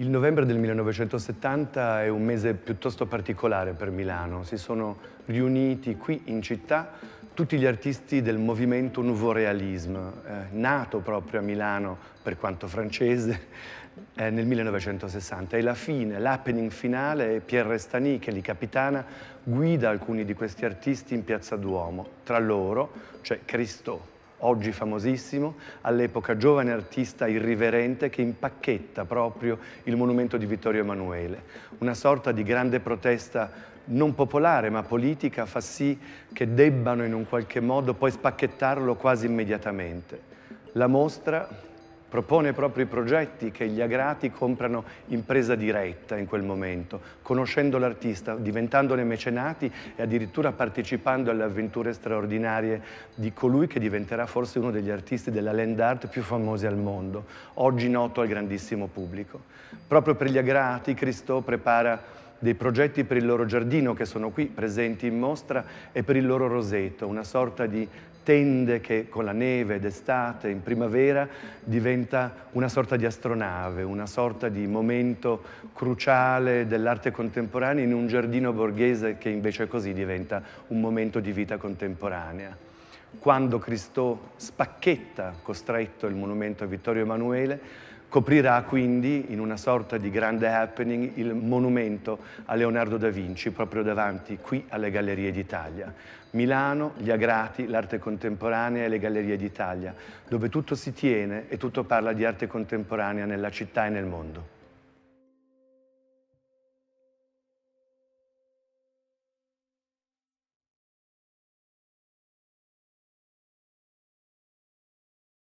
Il novembre del 1970 è un mese piuttosto particolare per Milano. Si sono riuniti qui in città tutti gli artisti del movimento Nouveau Realisme, eh, nato proprio a Milano, per quanto francese, eh, nel 1960. E la fine, l'happening finale Pierre Restani, che li capitana, guida alcuni di questi artisti in Piazza Duomo. Tra loro c'è Christo, oggi famosissimo, all'epoca giovane artista irriverente che impacchetta proprio il monumento di Vittorio Emanuele. Una sorta di grande protesta non popolare ma politica fa sì che debbano in un qualche modo poi spacchettarlo quasi immediatamente. La mostra propone proprio i progetti che gli agrati comprano in presa diretta in quel momento, conoscendo l'artista, diventandone mecenati e addirittura partecipando alle avventure straordinarie di colui che diventerà forse uno degli artisti della land art più famosi al mondo, oggi noto al grandissimo pubblico. Proprio per gli agrati Cristo prepara dei progetti per il loro giardino che sono qui presenti in mostra e per il loro roseto, una sorta di tende che con la neve d'estate, in primavera, diventa una sorta di astronave, una sorta di momento cruciale dell'arte contemporanea in un giardino borghese che invece così diventa un momento di vita contemporanea. Quando Cristo spacchetta, costretto, il monumento a Vittorio Emanuele, Coprirà quindi in una sorta di grande happening il monumento a Leonardo da Vinci proprio davanti qui alle Gallerie d'Italia. Milano, gli Agrati, l'arte contemporanea e le Gallerie d'Italia, dove tutto si tiene e tutto parla di arte contemporanea nella città e nel mondo.